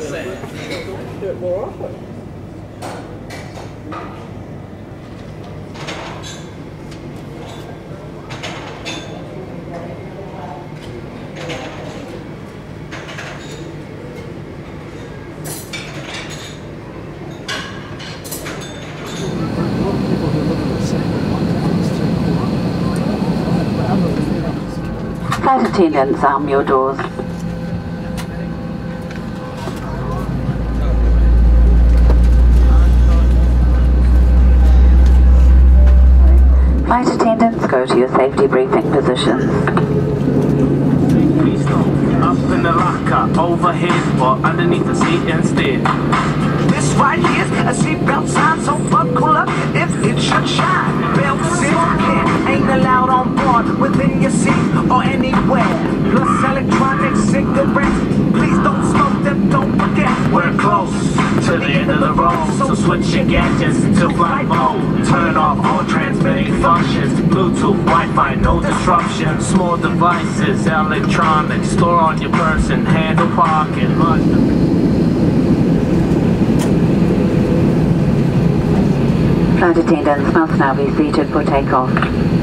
feel sad. Do it more often. Flight attendants, arm your doors. Attendants, go to your safety briefing positions. Up in the locker, overhead, or underneath the seat instead. This right here's a seatbelt sign, so buckle up if it should shine. Belts in hand, ain't allowed on board, within your seat or anywhere. Plus electronic cigarettes, please don't smoke them, don't forget. We're close to the end of the road, so switch your gadgets to flight mode. Turn Bluetooth, Wi-Fi, no disruption. Small devices, electronics, store on your person, handle pocket. Flight attendants must now be seated for takeoff.